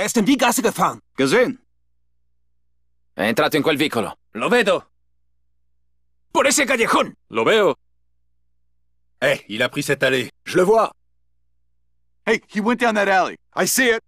Er ist in die Gasse gefahren. Gesehen. Er È entrato in quel vicolo. Lo vedo. Por ese callejón. Lo veo. Eh, il a pris cette allée. Je le vois. Hey, he went down that alley. I see it.